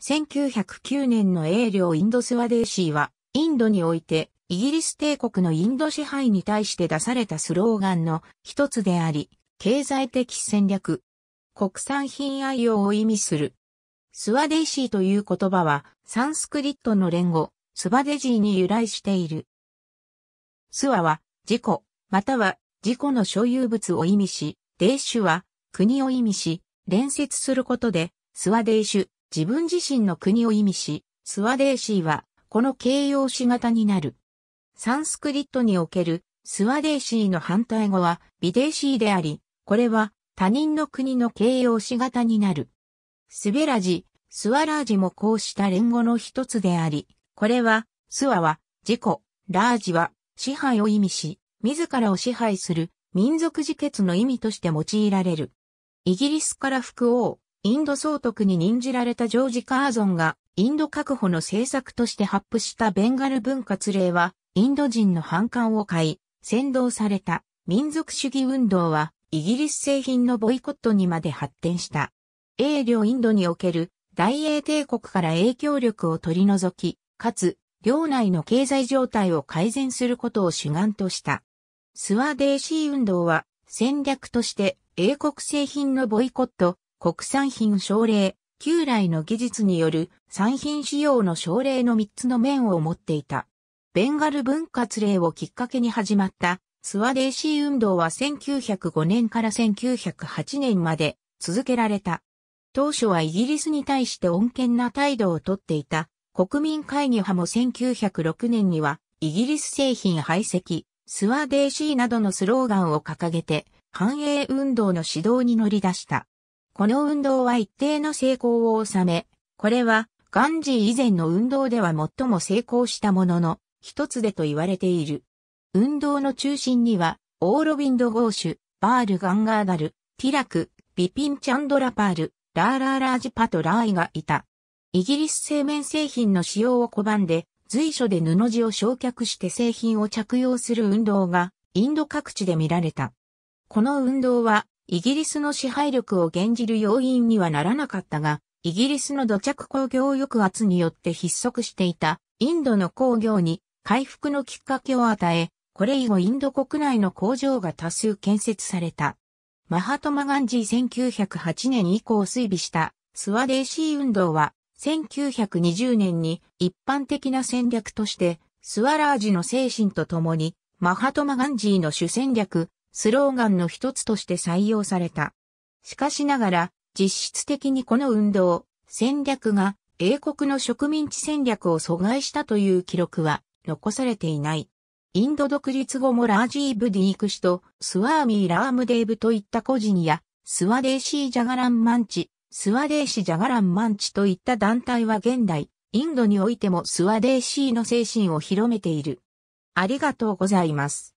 1909年の英領インドスワデーシーは、インドにおいて、イギリス帝国のインド支配に対して出されたスローガンの一つであり、経済的戦略、国産品愛用を意味する。スワデーシーという言葉は、サンスクリットの連語、スバデジーに由来している。スワは、自己、または自己の所有物を意味し、デーシュは国を意味し、連接することで、スワデーシュ、自分自身の国を意味し、スワデーシーは、この形容詞型になる。サンスクリットにおける、スワデーシーの反対語は、ビデーシーであり、これは、他人の国の形容詞型になる。スベラジ、スワラージもこうした連語の一つであり、これは、スワは、自己、ラージは、支配を意味し、自らを支配する民族自決の意味として用いられる。イギリスから副王、インド総督に任じられたジョージ・カーゾンがインド確保の政策として発布したベンガル文化令は、インド人の反感を買い、先導された民族主義運動は、イギリス製品のボイコットにまで発展した。英領インドにおける大英帝国から影響力を取り除き、かつ、領内の経済状態を改善することを主眼とした。スワデーシー運動は戦略として英国製品のボイコット、国産品奨励、旧来の技術による産品使用の奨励の3つの面を持っていた。ベンガル分割令をきっかけに始まったスワデーシー運動は1905年から1908年まで続けられた。当初はイギリスに対して穏健な態度をとっていた国民会議派も1906年にはイギリス製品排斥、スワデーシーなどのスローガンを掲げて、繁栄運動の指導に乗り出した。この運動は一定の成功を収め、これはガンジー以前の運動では最も成功したものの一つでと言われている。運動の中心には、オーロビンド・ゴーシュ、バール・ガンガーダル、ティラク、ビピン・チャンドラパール、ラーラーラージパトラーイがいた。イギリス製麺製品の使用を拒んで、随所で布地を焼却して製品を着用する運動がインド各地で見られた。この運動はイギリスの支配力を減じる要因にはならなかったが、イギリスの土着工業抑圧によって失速していたインドの工業に回復のきっかけを与え、これ以後インド国内の工場が多数建設された。マハトマガンジー1908年以降追尾したスワデーシー運動は1920年に一般的な戦略として、スワラージの精神とともに、マハトマガンジーの主戦略、スローガンの一つとして採用された。しかしながら、実質的にこの運動、戦略が英国の植民地戦略を阻害したという記録は残されていない。インド独立後もラージーブ・ディークシトスワーミー・ラームデーブといった個人やスワデーシー・ジャガラン・マンチ、スワデーシー・ジャガラン・マンチといった団体は現代、インドにおいてもスワデーシーの精神を広めている。ありがとうございます。